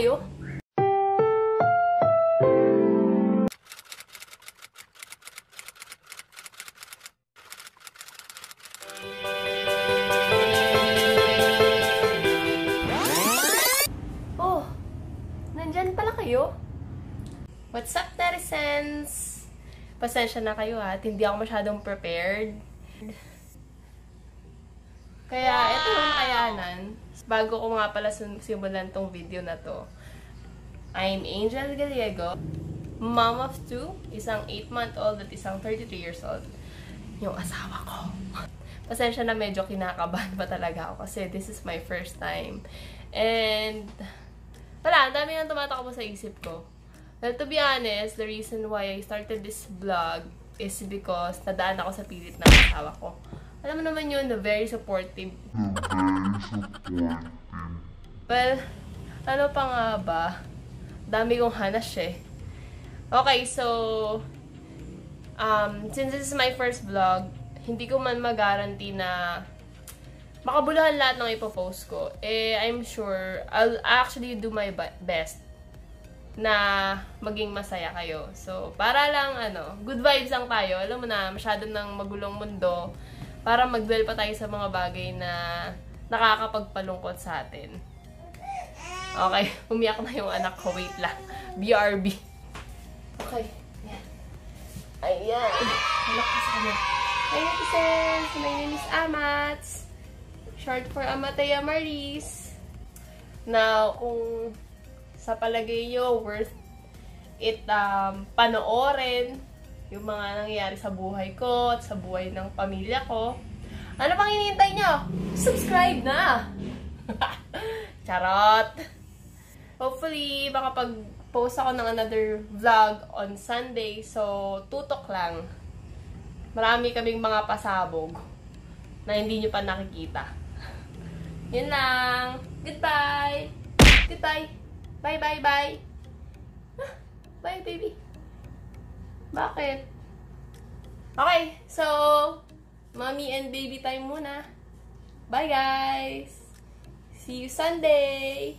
kayo? Oh, nandyan pala kayo? What's up, netizens? Pasensya na kayo ha, at hindi ako masyadong prepared. Kaya, ito yung kayanan. Bago ko nga pala sim- simulan tong video na to. I'm Angel Gallego, mom of two, isang 8-month-old at isang 33 years old. Yung asawa ko. Pasensya na medyo kinakabahan pa talaga ako kasi this is my first time. And, wala, ang dami nang tumatakbo sa isip ko. Well, to be honest, the reason why I started this vlog is because nadaan ako sa pilit ng asawa ko. Alam mo naman yun, na very supportive. Well, ano pa nga ba? Dami kong hanas eh. Okay, so, um, since this is my first vlog, hindi ko man mag-guarantee na makabuluhan lahat ng ipopost ko. Eh, I'm sure, I'll actually do my best na maging masaya kayo. So, para lang, ano, good vibes lang tayo. Alam mo na, masyado ng magulong mundo para mag-dwell pa tayo sa mga bagay na nakakapagpalungkot sa atin. Okay, umiyak na yung anak ko. Wait lang. BRB. Okay. Ayan. Ayan. Anak ko sa kanya. Hi, netizens! My name is Amats. Short for Amatea Maris. Now, kung sa palagay nyo, worth it um, panoorin yung mga nangyayari sa buhay ko at sa buhay ng pamilya ko. Ano pang hinihintay nyo? Subscribe na! Charot! Hopefully, makapag-post ako ng another vlog on Sunday. So, tutok lang. Marami kaming mga pasabog na hindi nyo pa nakikita. Yun lang. Goodbye! Goodbye! Bye, bye, bye! Bye, baby! Bakit? Okay, so, mommy and baby time muna. Bye, guys! See you Sunday!